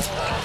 Wow.